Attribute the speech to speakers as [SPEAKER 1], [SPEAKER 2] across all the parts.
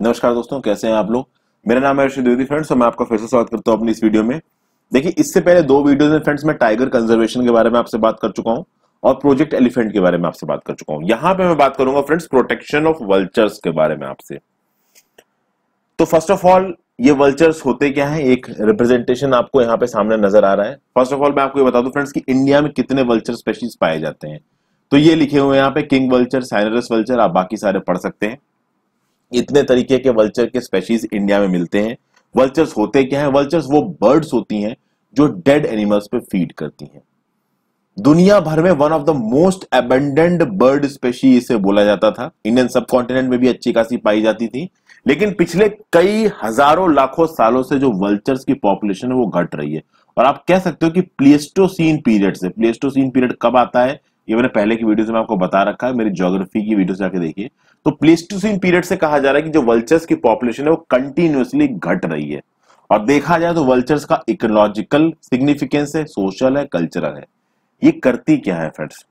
[SPEAKER 1] नमस्कार दोस्तों, कैसे हैं आप लोग? मेरा नाम है द्विवेदी फ्रेंड्स और मैं आपका फिर से स्वागत करता हूँ अपनी इस वीडियो में। देखिए, इससे पहले दो वीडियोस में फ्रेंड्स मैं टाइगर कंजर्वेशन के बारे में आपसे बात कर चुका हूँ और प्रोजेक्ट एलिफेंट के बारे में आपसे बात कर चुका हूँ। यहाँ पे मैं बात करूँगा फ्रेंड्स प्रोटेक्शन ऑफ़ वल्चर्स के बारे में आपसे। तो फ़र्स्ट ऑफ़ ऑल ये वल्चर्स होते क्या है? एक रिप्रेजेंटेशन आपको यहाँ पे सामने नज़र आ रहा है। फ़र्स्ट ऑफ़ ऑल मैं आपको ये बता दूँ फ्रेंड्स कि इंडिया में कितने वल्चर स्पेशीज पाए जाते हैं। तो ये लिखे हुए यहाँ पे किंग वल्चर साइनरस वल्चर आप बाकी सारे पढ़ सकते हैं। इतने तरीके के वल्चर के स्पेशीज इंडिया में मिलते हैं। वल्चर्स होते क्या है? वल्चर्स वो बर्ड्स होती हैं जो डेड एनिमल्स पे फ़ीड करती हैं। दुनिया भर में one of the most abundant bird species इसे बोला जाता था। इंडियन सब में भी अच्छी खासी पाई जाती थी। लेकिन पिछले कई हज़ारों लाखों सालों से जो वल्चर्स की पॉपुलेशन है वो घट रही है। और आप कह सकते हो कि प्लेस्टोसीन पीरियड से प्लेस्टोसीन पीरियड कब आता है? ये मैंने पहले की वीडियो में आपको बता रखा है, मेरी ज्योग्राफी की वीडियो जाके देखिए। तो प्लेस्टोसिन पीरियड से कहा जा रहा है कि जो वल्चर्स की पॉपुलेशन है, वो कंटिन्यूसली घट रही है। और देखा जाए तो वल्चर्स का इकोलॉजिकल सिग्निफिकेंस है सोशल है कल्चरल है। ये करती क्या है फ्रेंड्स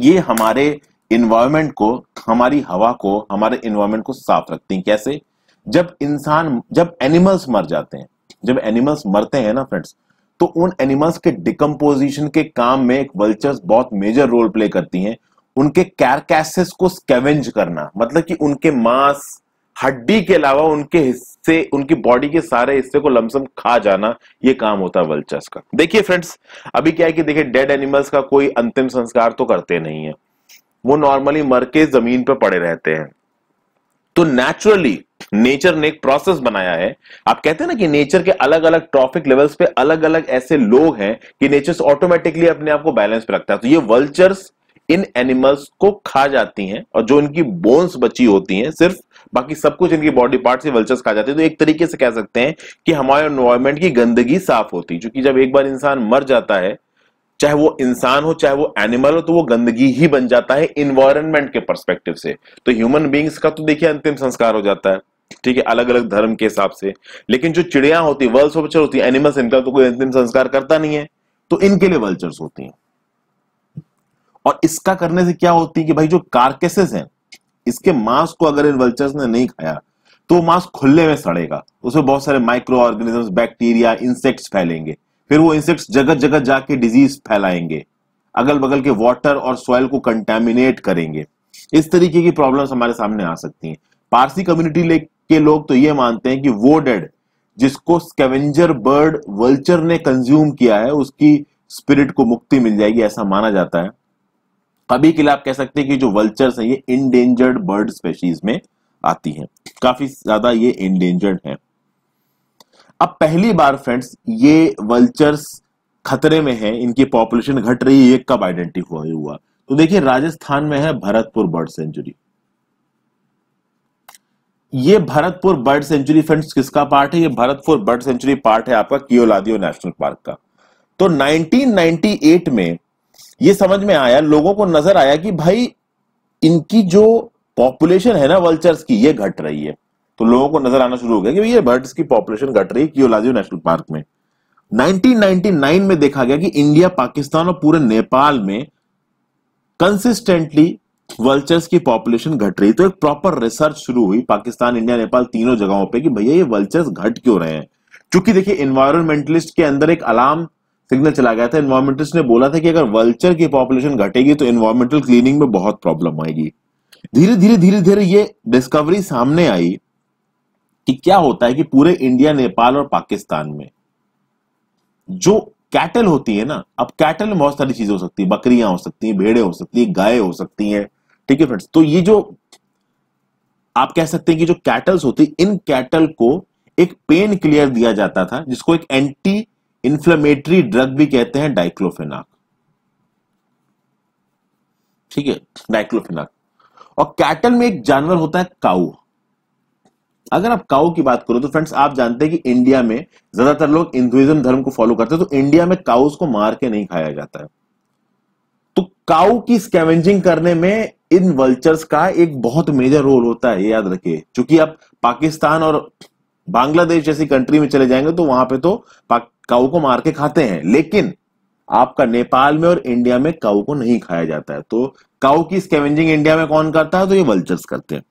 [SPEAKER 1] ये हमारे इन्वायरमेंट को, हमारी हवा को, हमारे इन्वायरमेंट को साफ़ रखती हैं। कैसे? जब इंसान, जब एनिमल्स मर जाते हैं, जब एनिमल्स मरते हैं ना फ्रेंड्स तो उन एनिमल्स के डिकम्पोजिशन के काम में एक वल्चर्स बहुत मेजर रोल प्ले करती हैं। उनके कैरकैसेस को स्केवेंज करना मतलब कि उनके मांस, हड्डी के अलावा उनके हिस्से, उनकी बॉडी के सारे हिस्से को लमसम खा जाना, ये काम होता है वल्चर्स का। देखिए फ्रेंड्स अभी क्या है कि देखिए डेड एनिमल्स का कोई अंतिम संस्कार तो करते नहीं है। वो नॉर्मली मर के ज़मीन पर पड़े रहते हैं। तो नेचुरली नेचर ने एक प्रोसेस बनाया है। आप कहते हैं ना कि नेचर के अलग अलग ट्रॉफिक लेवल्स पे अलग अलग ऐसे लोग हैं कि नेचर ऑटोमेटिकली अपने आप को बैलेंस पे रखता है। तो ये वल्चर्स इन एनिमल्स को खा जाती हैं और जो इनकी बोन्स बची होती हैं, सिर्फ़ बाकी सब कुछ इनकी बॉडी पार्ट से वल्चर्स खा जाते हैं। तो एक तरीके से कह सकते हैं कि हमारे एनवायरमेंट की गंदगी साफ़ होती है क्योंकि जब एक बार इंसान मर जाता है चाहे वो इंसान हो, चाहे वो एनिमल हो तो वो गंदगी ही बन जाता है इन्वायरमेंट के परस्पेक्टिव से। तो ह्यूमन बींग्स का तो देखिए अंतिम संस्कार हो जाता है, ठीक है अलग अलग धर्म के हिसाब से। लेकिन जो चिड़िया होती है वर्ल्ड वल्चर होती है एनिमल्स इनका तो कोई अंतिम संस्कार करता नहीं है। तो इनके लिए वल्चर्स होती हैं। और इसका करने से क्या होती है कि भाई जो कार्केसेस हैं, इसके मांस को अगर इन वल्चर्स ने नहीं खाया तो मांस खुले में सड़ेगा। उसमें बहुत सारे माइक्रो ऑर्गेनिज्म बैक्टीरिया इंसेक्ट्स फैलेंगे। फिर वो इंसेक्ट्स जगह जगह जाके डिज़ीज़ फैलाएँगे। अगल बगल के वाटर और सॉइल को कंटेमिनेट करेंगे। इस तरीके की प्रॉब्लम्स हमारे सामने आ सकती हैं। पारसी कम्युनिटी के लोग तो ये मानते हैं कि वो डेड जिसको स्केवेंजर बर्ड वल्चर ने कंज्यूम किया है, उसकी स्पिरिट को मुक्ति मिल जाएगी, ऐसा माना जाता है। अभी के लिए आप कह सकते हैं कि जो वल्चर्स हैं, ये इनडेंजर्ड बर्ड स्पेशीज में आती हैं। काफ़ी ज़्यादा ये इनडेंजर्ड हैं। अब पहली बार फ्रेंड्स ये वल्चर्स खतरे में है, इनकी पॉपुलेशन घट रही है, ये कब आइडेंटिफाई हुआ? तो देखिए, राजस्थान में है भरतपुर बर्ड सेंचुरी ये भरतपुर बर्ड सेंचुरी फ्रेंड्स किसका पार्ट है? ये भरतपुर बर्ड सेंचुरी पार्ट है आपका कियोलादियो नेशनल पार्क का। तो 1998 में ये समझ में आया, लोगों को नज़र आया कि भाई, इनकी जो पॉपुलेशन है ना वल्चर्स की, ये घट रही है। तो लोगों को नज़र आना शुरू हो गया कि ये बर्ड्स की पॉपुलेशन घट रही है कियोलाजियो नेशनल पार्क में? 1999 में देखा गया कि इंडिया पाकिस्तान और पूरे नेपाल में कंसिस्टेंटली वल्चर्स की पॉपुलेशन घट रही तो एक प्रॉपर रिसर्च शुरू हुई पाकिस्तान इंडिया नेपाल तीनों जगहों पे कि भैया ये वल्चर्स घट क्यों रहे हैं? क्योंकि देखिए इन्वायरमेंटलिस्ट के अंदर एक अलार्म सिग्नल चला गया था। इन्वायरमेंटिस्ट ने बोला था कि अगर वल्चर की पॉपुलेशन घटेगी तो इन्वायरमेंटल क्लीनिंग में बहुत प्रॉब्लम आएगी। धीरे धीरे धीरे धीरे ये डिस्कवरी सामने आई कि क्या होता है कि पूरे इंडिया, नेपाल और पाकिस्तान में जो कैटल होती है ना, अब कैटल में बहुत सारी चीज़ें हो सकती है, बकरियाँ हो सकती हैं, भेड़े हो सकती है, गाय हो सकती हैं, ठीक है फ्रेंड्स तो ये जो आप कह सकते हैं कि जो कैटल्स होती इन कैटल को एक पेन क्लियर दिया जाता था, जिसको एक एंटी इन्फ्लेमेटरी ड्रग भी कहते हैं डाइक्लोफेनाक ठीक है? डाइक्लोफेनाक और कैटल में एक जानवर होता है काऊ। अगर आप काउ की बात करो तो फ्रेंड्स आप जानते हैं कि इंडिया में ज़्यादातर लोग हिंदुइज्म धर्म को फॉलो करते हैं तो इंडिया में काउस को मार के नहीं खाया जाता है। तो काउ की स्कैवेंजिंग करने में इन वल्चर्स का एक बहुत मेजर रोल होता है, ये याद रखिए। क्योंकि आप पाकिस्तान और बांग्लादेश जैसी कंट्री में चले जाएँगे तो वहाँ पे तो काऊ को मार के खाते हैं। लेकिन आपका नेपाल में और इंडिया में काऊ को नहीं खाया जाता है। तो काऊ की स्केवेंजिंग इंडिया में कौन करता है? तो ये वल्चर्स करते हैं।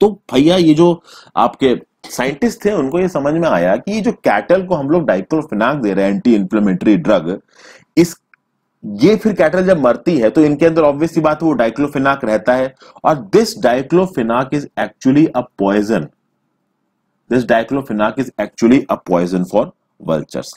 [SPEAKER 1] तो भैया ये जो आपके साइंटिस्ट थे, उनको ये समझ में आया कि ये जो कैटल को हम लोग डाइक्लोफिनाक दे रहे हैं एंटी इंफ्लेमेटरी ड्रग इस, ये फिर कैटल जब मरती है तो इनके अंदर ऑब्वियसली बात वो डाइक्लोफिनाक रहता है। और this diclofenac is actually a poison this diclofenac is actually a poison for vultures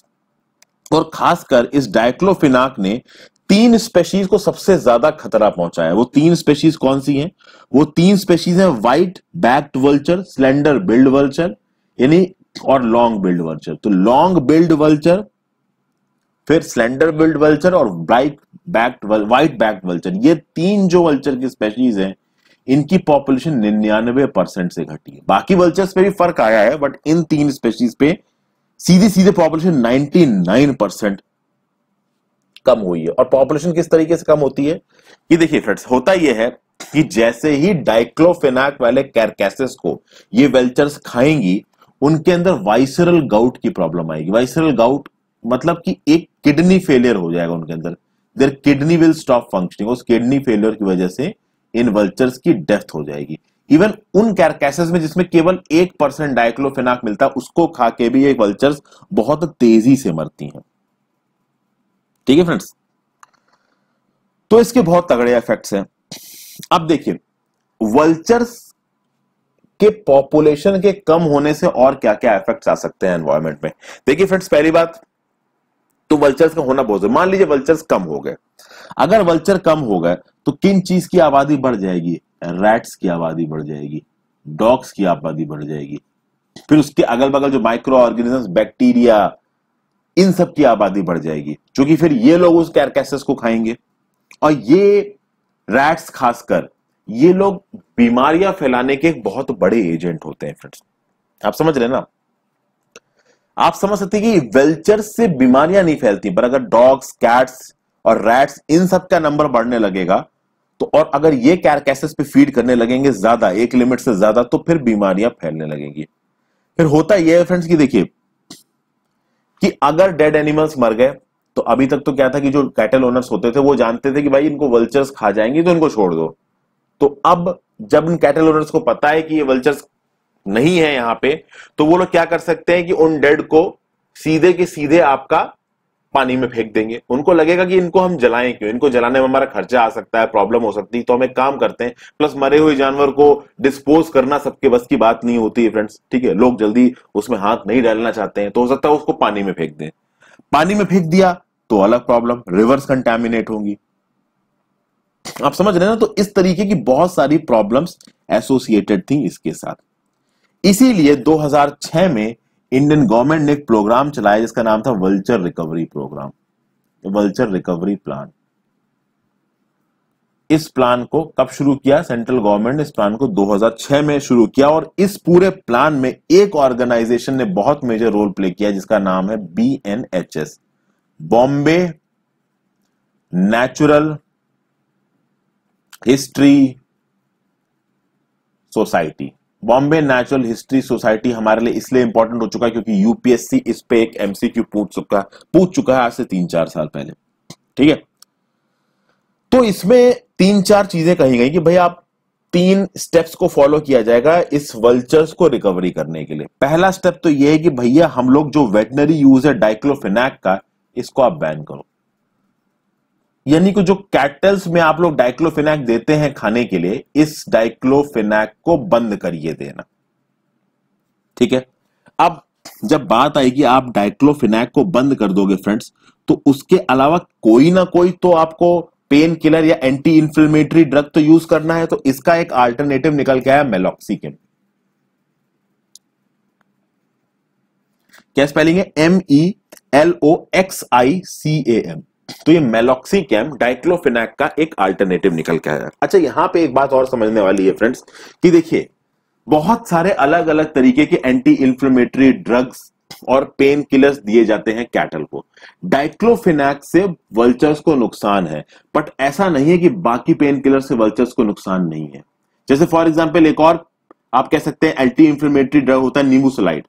[SPEAKER 1] और खासकर इस डाइक्लोफिनाक ने तीन स्पेशीज को सबसे ज़्यादा खतरा पहुँचा है। वो तीन स्पेशीज कौन सी हैं? वो तीन स्पेशीज हैं white backed vulture slender billed vulture यानी और लॉन्ग बिल्ड वल्चर तो लॉन्ग बिल्ड वल्चर फिर स्लेंडर बिल्ड वल्चर और bright backed white backed vulture ये तीन जो वल्चर की स्पेशीज हैं, इनकी पॉपुलेशन निन्यानवे परसेंट से घटी है। बाकी वल्चर्स पे भी फ़र्क आया है बट इन तीन स्पेशीज पे सीधे सीधे पॉपुलेशन 99 परसेंट कम हुई है। और पॉपुलेशन किस तरीके से कम होती है? कि देखिए फ्रेंड्स होता यह है कि जैसे ही डाइक्लोफेनाक वाले कैरकैसेस को ये वेल्चर्स खाएँगी, उनके अंदर वाइसरल गाउट की प्रॉब्लम आएगी। वाइसरल गाउट मतलब कि एक किडनी फेलियर हो जाएगा उनके अंदर। Their kidney will stop functioning उस किडनी फेलियर की वजह से इन वल्चर्स की डेथ हो जाएगी। इवन उन कैरकैसेस में जिसमें केवल एक परसेंट डाइक्लोफेनाक मिलता है उसको खा के भी ये वल्चर्स बहुत तेज़ी से मरती हैं। ठीक है फ्रेंड्स तो इसके बहुत तगड़े इफेक्ट्स हैं। अब देखिए वल्चर्स के पॉपुलेशन के कम होने से और क्या क्या इफेक्ट्स आ सकते हैं एनवायरमेंट में? देखिए फ्रेंड्स पहली बात तो वल्चर्स का होना बहुत मान लीजिए वल्चर्स कम हो गए। अगर वल्चर कम हो गए तो किन चीज़ की आबादी बढ़ जाएगी? रैट्स की आबादी बढ़ जाएगी डॉग्स की आबादी बढ़ जाएगी। फिर उसके अगल बगल जो माइक्रो ऑर्गेनिज्म बैक्टीरिया इन सब की आबादी बढ़ जाएगी, क्योंकि फिर ये लोग उस कैरकैसेस को खाएँगे। और ये रैट्स खासकर, ये लोग बीमारियाँ फैलाने के एक बहुत बड़े एजेंट होते हैं फ्रेंड्स आप समझ रहे ना? आप समझ सकते कि वेल्चर से बीमारियाँ नहीं फैलती, पर अगर डॉग्स कैट्स और रैट्स इन सब का नंबर बढ़ने लगेगा तो और अगर ये कैरकैसेस पे फ़ीड करने लगेंगे ज़्यादा, एक लिमिट से ज़्यादा तो फिर बीमारियाँ फैलने लगेंगी। फिर होता यह है फ्रेंड्स कि देखिए कि अगर डेड एनिमल्स मर गए तो अभी तक तो क्या था कि जो कैटल ओनर्स होते थे, वो जानते थे कि भाई इनको वल्चर्स खा जाएँगे तो इनको छोड़ दो। तो अब जब इन कैटल ओनर्स को पता है कि ये वल्चर्स नहीं है यहाँ पे तो वो लोग क्या कर सकते हैं कि उन डेड को सीधे के सीधे आपका पानी में फेंक देंगे। उनको लगेगा कि इनको हम जलाएँ क्यों? इनको जलाने में हमारा खर्चा आ सकता है प्रॉब्लम हो सकती है तो हम एक काम करते हैं। प्लस मरे हुए जानवर को डिस्पोज करना सबके बस की बात नहीं होती है फ्रेंड्स ठीक है? लोग जल्दी उसमें हाथ नहीं डालना चाहते हैं तो हो सकता है उसको पानी में फेंक दें। पानी में फेंक दिया तो अलग प्रॉब्लम रिवर्स कंटेमिनेट होंगी। आप समझ रहे हैं ना? तो इस तरीके की बहुत सारी प्रॉब्लम्स एसोसिएटेड थी इसके साथ। इसीलिए 2006 में इंडियन गवर्नमेंट ने एक प्रोग्राम चलाया जिसका नाम था vulture recovery programme vulture recovery plan इस प्लान को कब शुरू किया? सेंट्रल गवर्नमेंट ने इस प्लान को 2006 में शुरू किया और इस पूरे प्लान में एक ऑर्गेनाइजेशन ने बहुत मेजर रोल प्ले किया जिसका नाम है B N H S Bombay Natural History Society Bombay Natural History Society हमारे लिए इसलिए इंपॉर्टेंट हो चुका है क्योंकि यूपीएससी इस पे एक एमसीक्यू पूछ चुका पूछ चुका है आज से तीन चार साल पहले। ठीक है? तो इसमें तीन चार चीज़ें कही गई कि भाई आप तीन स्टेप्स को फॉलो किया जाएगा इस वल्चर्स को रिकवरी करने के लिए। पहला स्टेप तो यह है कि भैया हम लोग जो वेटनरी यूज़ है डाइक्लोफिनैक का, इसको आप बैन करो। यानी कि जो कैटल्स में आप लोग डाइक्लोफिनैक देते हैं खाने के लिए, इस डाइक्लोफिनैक को बंद करिए देना। ठीक है? अब जब बात आएगी, आप डाइक्लोफिनैक को बंद कर दोगे फ्रेंड्स तो उसके अलावा कोई ना कोई तो आपको पेन किलर या एंटी इंफ्लेमेटरी ड्रग तो यूज़ करना है तो इसका एक अल्टरनेटिव निकल के आया मेलॉक्सिकिन क्या स्पेलिंग है? M E L O X I C A M तो ये मेलॉक्सी कैम डाइक्लोफिनैक का एक अल्टरनेटिव निकल के आया। अच्छा यहाँ पे एक बात और समझने वाली है फ्रेंड्स कि देखिए, बहुत सारे अलग अलग तरीके के एंटी इंफ्लेमेटरी ड्रग्स और पेन किलर्स दिए जाते हैं कैटल को। डाइक्लोफिनैक से वल्चर्स को नुकसान है बट ऐसा नहीं है कि बाकी पेन किलर से वल्चर्स को नुकसान नहीं है। जैसे फॉर एग्ज़ाम्पल एक और आप कह सकते हैं एंटी इंफ्लेमेटरी ड्रग होता है नीमूसलाइड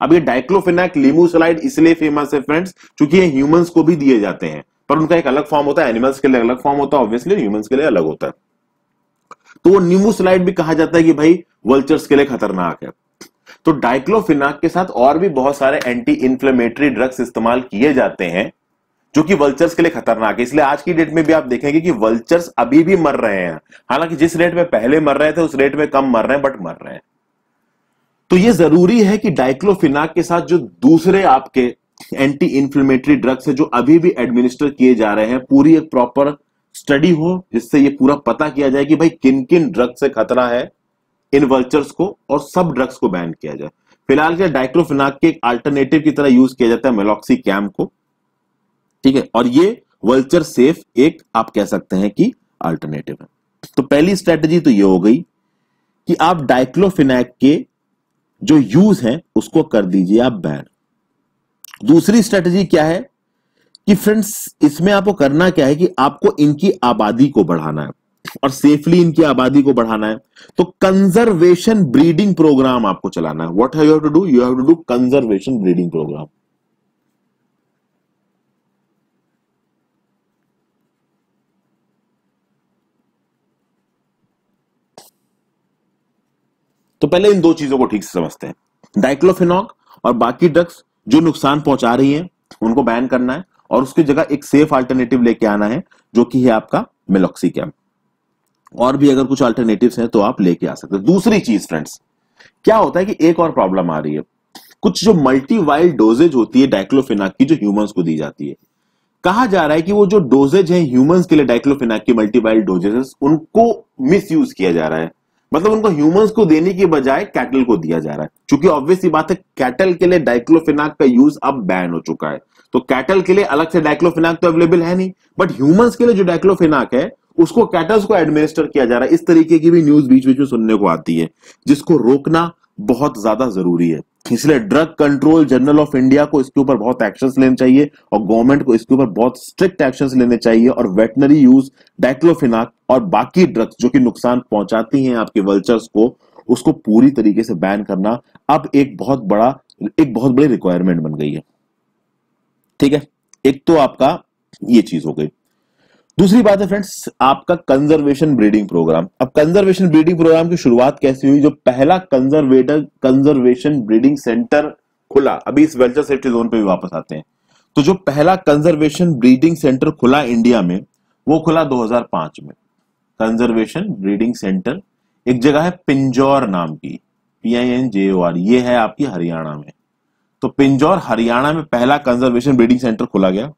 [SPEAKER 1] अब ये डाइक्लोफिनैक लीमोसलाइड इसलिए फ़ेमस है फ्रेंड्स क्योंकि ये ह्यूमंस को भी दिए जाते हैं। पर उनका एक अलग फॉर्म होता है एनिमल्स के लिए अलग फॉर्म होता है ऑब्वियसली ह्यूमंस के लिए अलग होता है। तो वो नीमूसलाइड भी कहा जाता है कि भाई वल्चर्स के लिए खतरनाक है। तो डाइक्लोफिनाक के साथ और भी बहुत सारे एंटी इंफ्लेमेटरी ड्रग्स इस्तेमाल किए जाते हैं, जो कि वल्चर्स के लिए खतरनाक है। इसलिए आज की डेट में भी आप देखेंगे कि वल्चर्स अभी भी मर रहे हैं। हालाँकि जिस रेट में पहले मर रहे थे, उस रेट में कम मर रहे हैं बट मर रहे हैं। तो ये ज़रूरी है कि डाइक्लोफिनाक के साथ जो दूसरे आपके एंटी इंफ्लेमेटरी ड्रग्स है, जो अभी भी एडमिनिस्टर किए जा रहे हैं, पूरी एक प्रॉपर स्टडी हो, जिससे ये पूरा पता किया जाए कि भाई किन किन ड्रग से खतरा है, इन वल्चर्स को और सब ड्रग्स को बैन किया जाए। फ़िलहाल के डाइक्लोफिनाक के एक अल्टरनेटिव की तरह यूज़ किया जाता है मेलॉक्सी कैम को। ठीक है? और ये वल्चर सेफ़ एक आप कह सकते हैं कि अल्टरनेटिव है। तो पहली स्ट्रेटजी तो ये हो गई कि आप डाइक्लोफिनैक के जो यूज़ है, उसको कर दीजिए आप बैन दूसरी स्ट्रेटजी क्या है? कि फ्रेंड्स इसमें आपको करना क्या है कि आपको इनकी आबादी को बढ़ाना है और सेफली इनकी आबादी को बढ़ाना है। तो कंजर्वेशन ब्रीडिंग प्रोग्राम आपको चलाना है। What have to do you have to do conservation breeding programme तो पहले इन दो चीज़ों को ठीक से समझते हैं। डाइक्लोफिनॉक और बाकी ड्रग्स जो नुकसान पहुँचा रही हैं, उनको बैन करना है और उसकी जगह एक सेफ़ अल्टरनेटिव लेके आना है, जो कि है आपका मिलोक्सी कैम और भी अगर कुछ अल्टरनेटिव्स हैं तो आप लेके आ सकते हैं। दूसरी चीज़ फ्रेंड्स क्या होता है कि एक और प्रॉब्लम आ रही है। कुछ जो मल्टी वाइल्ड डोजेज होती है डाइक्लोफिनाक की, जो ह्यूमंस को दी जाती है। कहा जा रहा है कि वो जो डोजेज है ह्यूमंस के लिए डाइक्लोफिनाक की मल्टी वाइल्ड उनको मिस यूज़ किया जा रहा है। मतलब उनको ह्यूमंस को देने की बजाय कैटल को दिया जा रहा है। क्योंकि ऑब्वियस बात है कैटल के लिए डाइक्लोफिनाक का यूज़ अब बैन हो चुका है। तो कैटल के लिए अलग से डाइक्लोफिनाक तो अवेलेबल है नहीं बट ह्यूमंस के लिए जो डाइक्लोफिनाक है, उसको कैटल्स को एडमिनिस्टर किया जा रहा है। इस तरीके की भी न्यूज़ बीच बीच में सुनने को आती है, जिसको रोकना बहुत ज़्यादा ज़रूरी है। इसलिए drug control general of India को इसके ऊपर बहुत एक्शंस लेने चाहिए और गवर्नमेंट को इसके ऊपर बहुत स्ट्रिक्ट एक्शंस लेने चाहिए और वेटनरी यूज़ डाइक्लोफिनाक और बाकी ड्रग्स जो कि नुकसान पहुंचाती हैं आपके वल्चर्स को, उसको पूरी तरीके से बैन करना अब एक बहुत बड़ा, एक बहुत बड़ी रिक्वायरमेंट बन गई है। ठीक है? एक तो आपका ये चीज़ हो गई। दूसरी बात है फ्रेंड्स आपका कंजर्वेशन ब्रीडिंग प्रोग्राम अब कंजर्वेशन ब्रीडिंग प्रोग्राम की शुरुआत कैसे हुई? जो पहला कंजर्वेटर कंजर्वेशन ब्रीडिंग सेंटर खुला, अभी इस वेल्चर सेफ्टी जोन पे भी वापस आते हैं। तो जो पहला कंजर्वेशन ब्रीडिंग सेंटर खुला इंडिया में, वो खुला 2005 में। कंजर्वेशन ब्रीडिंग सेंटर एक जगह है पिंजौर नाम की P I N J O R ये है आपकी हरियाणा में। तो पिंजौर हरियाणा में पहला कंजर्वेशन ब्रीडिंग सेंटर खुला गया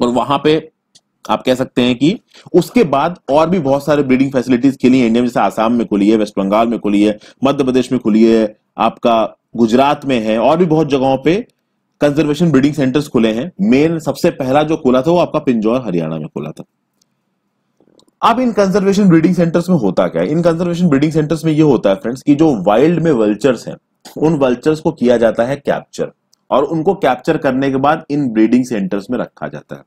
[SPEAKER 1] और वहाँ पे आप कह सकते हैं कि उसके बाद और भी बहुत सारे ब्रीडिंग फैसिलिटीज़ खुली है इंडिया में, जैसे आसाम में खुली है वेस्ट बंगाल में खुली है, मध्य प्रदेश में खुली है, आपका गुजरात में है, और भी बहुत जगहों पे कंजर्वेशन ब्रीडिंग सेंटर्स खुले हैं। मेन सबसे पहला जो खुला था वो आपका पिंजौर हरियाणा में खुला था। अब इन कंजर्वेशन ब्रीडिंग सेंटर्स में होता क्या है? इन कंजर्वेशन ब्रीडिंग सेंटर्स में ये होता है फ्रेंड्स कि जो वाइल्ड में वल्चर्स हैं, उन वल्चर्स को किया जाता है कैप्चर और उनको कैप्चर करने के बाद इन ब्रीडिंग सेंटर्स में रखा जाता है।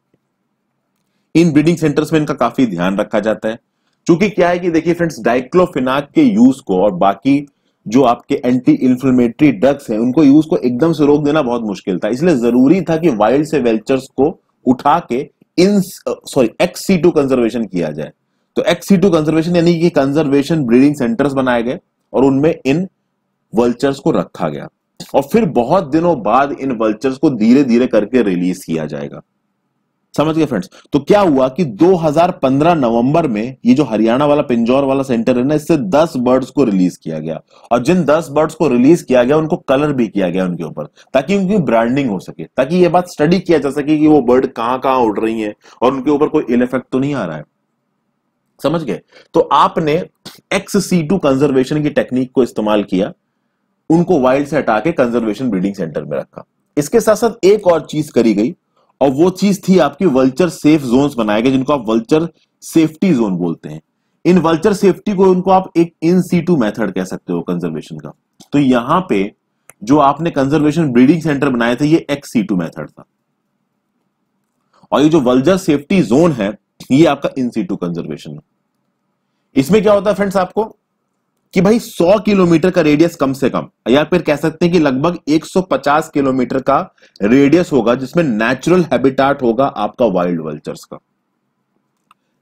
[SPEAKER 1] इन ब्रीडिंग सेंटर्स में इनका काफ़ी ध्यान रखा जाता है। क्योंकि क्या है कि देखिए फ्रेंड्स डाइक्लोफिनाक के यूज़ को और बाकी जो आपके एंटी इंफ्लेमेटरी ड्रग्स हैं, उनको यूज़ को एकदम से रोक देना बहुत मुश्किल था। इसलिए ज़रूरी था कि वाइल्ड से वेल्चर्स को उठा के इन sorry ex situ conservation किया जाए। तो एक्स टू कंजर्वेशन यानी कि कंजर्वेशन ब्रीडिंग सेंटर्स बनाए गए और उनमें इन वल्चर्स को रखा गया। और फिर बहुत दिनों बाद इन वल्चर्स को धीरे धीरे करके रिलीज़ किया जाएगा। समझ गए फ्रेंड्स तो क्या हुआ कि 2015 नवंबर में ये जो हरियाणा वाला, पिंजौर वाला सेंटर है ना, इससे 10 बर्ड्स को रिलीज़ किया गया। और जिन 10 बर्ड्स को रिलीज़ किया गया, उनको कलर भी किया गया उनके ऊपर, ताकि उनकी ब्रांडिंग हो सके, ताकि ये बात स्टडी किया जा सके कि वो बर्ड कहाँ कहाँ उड़ रही है, और उनके ऊपर कोई इल इफ़ेक्ट तो नहीं आ रहा है। समझ गए? तो आपने एक्स सी टू कंजर्वेशन की टेक्निक को इस्तेमाल किया, उनको वाइल्ड से हटा के कंजर्वेशन ब्रीडिंग सेंटर में रखा। इसके साथ साथ एक और चीज़ करी गई और वो चीज़ थी आपकी वल्चर सेफ़ जोन्स बनाए गए, जिनको आप वल्चर सेफ्टी जोन बोलते हैं। इन वल्चर सेफ्टी को उनको आप एक इन सीटू मेथड कह सकते हो कंजर्वेशन का। तो यहाँ पे जो आपने कंजर्वेशन ब्रीडिंग सेंटर बनाए थे, ये एक्स सीटू मेथड था। और ये जो वल्चर सेफ्टी जोन है, ये आपका इन सीटू कंजर्वेशन इसमें क्या होता है फ्रेंड्स आपको? कि भाई 100 किलोमीटर का रेडियस कम से कम। या फिर कह सकते हैं कि लगभग 150 किलोमीटर का रेडियस होगा, जिसमें नेचुरल हैबिटाट होगा आपका वाइल्ड वल्चर्स का।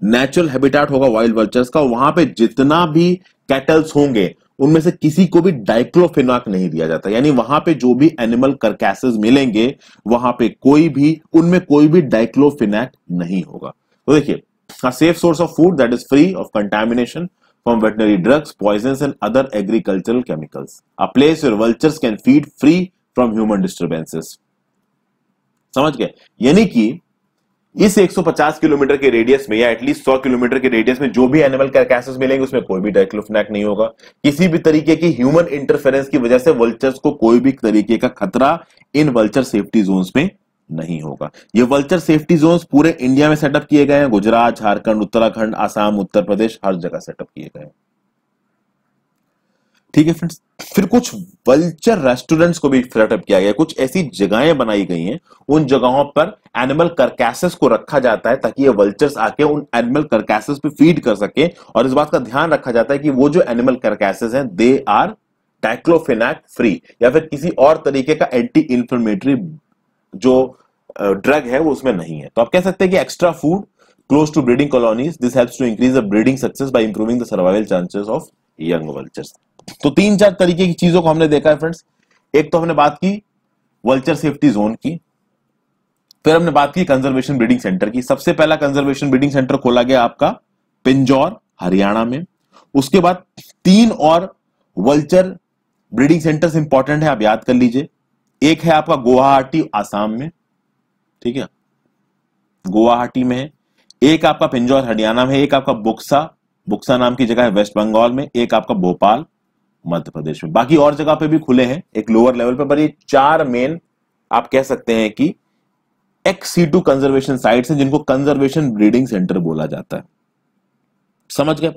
[SPEAKER 1] नेचुरल हैबिटेट होगा वाइल्ड वल्चर्स का, वहाँ पे जितना भी कैटल्स होंगे, उनमें से किसी को भी डाइक्लोफिनाक नहीं दिया जाता। यानी वहाँ पे जो भी एनिमल करकैसेस मिलेंगे, वहाँ पे कोई भी, उनमें कोई भी डाइक्लोफिनाक नहीं होगा। तो देखिए safe source of food that is free of contamination from veterinary drugs, poisons and other agricultural chemicals. A place where vultures can feed free from human disturbances. समझ गए यानी कि इस 150 किलोमीटर के रेडियस में या एटलीस्ट 100 किलोमीटर के radius में जो भी एनिमल कैसेस मिलेंगे उसमें कोई भी डाइक्लोफिनैक नहीं होगा किसी भी तरीके की ह्यूमन इंटरफेरेंस की वजह से वल्चर्स को कोई भी तरीके का खतरा इन वल्चर सेफ्टी जोन्स में नहीं होगा। ये वल्चर सेफ्टी जोन्स पूरे इंडिया में सेटअप किए गए हैं। गुजरात, झारखंड, उत्तराखंड, आसाम, उत्तर प्रदेश, हर जगह सेटअप किए गए हैं। ठीक है फ्रेंड्स फिर कुछ वल्चर रेस्टोरेंट्स को भी सेटअप किया गया। कुछ ऐसी जगहें बनाई गई हैं। उन जगहों पर एनिमल करकैसेस को रखा जाता है ताकि ये वल्चर्स आके उन एनिमल करकैसेस पे फ़ीड कर सके। और इस बात का ध्यान रखा जाता है कि वो जो एनिमल करकैसेस हैं दे आर टाइक्लोफिनैक फ्री या फिर किसी और तरीके का एंटी इंफ्लेमेटरी जो ड्रग है, वो उसमें नहीं है। तो आप कह सकते हैं कि extra food close to breeding colonies this helps to increase the breeding success by improving the survival chances of young vultures तो तीन चार तरीके की चीज़ों को हमने देखा है फ्रेंड्स एक तो हमने बात की वल्चर सेफ्टी जोन की, फिर हमने बात की कंजर्वेशन ब्रीडिंग सेंटर की। सबसे पहला कंजर्वेशन ब्रीडिंग सेंटर खोला गया आपका पिंजौर, हरियाणा में। उसके बाद तीन और वल्चर ब्रीडिंग सेंटर्स इंपॉर्टेंट है, आप याद कर लीजिए। एक है आपका गुवाहाटी, आसाम में। ठीक है? गुवाहाटी में एक आपका पिंजौर, हरियाणा में एक आपका बुक्सा। बुक्सा नाम की जगह है वेस्ट बंगाल में। एक आपका भोपाल, मध्य प्रदेश में। बाकी और जगह पे भी खुले हैं। एक लोअर लेवल पे, पर ये चार मेन आप कह सकते हैं कि ex situ conservation sites हैं, जिनको कंजर्वेशन ब्रीडिंग सेंटर बोला जाता है। समझ गए?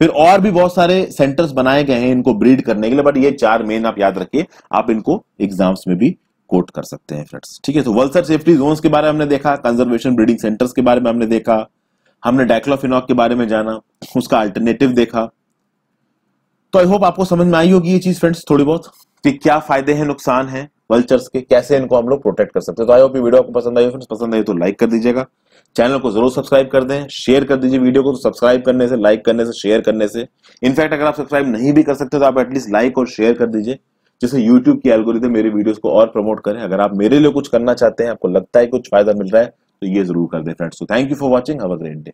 [SPEAKER 1] फिर और भी बहुत सारे सेंटर्स बनाए गए हैं इनको ब्रीड करने के लिए बट ये चार मेन आप याद रखिए, आप इनको एग्ज़ाम्स में भी कोट कर सकते हैं फ्रेंड्स ठीक है तो वल्सर सेफ्टी जोन्स के बारे में हमने देखा कंजर्वेशन ब्रीडिंग सेंटर्स के बारे में हमने देखा, हमने डाइक्लोफिनॉक के बारे में जाना, उसका अल्टरनेटिव देखा. तो आई होप आपको समझ में आई होगी ये चीज़ फ्रेंड्स थोड़ी बहुत, कि क्या फ़ायदे हैं, नुकसान है वल्चर्स के, कैसे इनको हम लोग प्रोटेक्ट कर सकते हैं. तो आई होप ये वीडियो आपको पसंद आई फ्रेंड्स पसंद आई तो लाइक कर दीजिएगा. चैनल को ज़रूर सब्सक्राइब कर दें शेयर कर दीजिए वीडियो को तो सब्सक्राइब करने से लाइक करने से शेयर करने से। इनफैक्ट अगर आप सब्सक्राइब नहीं भी कर सकते तो आप एटलीस्ट लाइक और शेयर कर दीजिए, जिससे यूट्यूब की एल्गोरिथम मेरी वीडियोस को और प्रमोट करें। अगर आप मेरे लिए कुछ करना चाहते हैं, आपको लगता है कुछ फ़ायदा मिल रहा है तो ये ज़रूर कर दें फ्रेंड्स तो thank you for watching have great day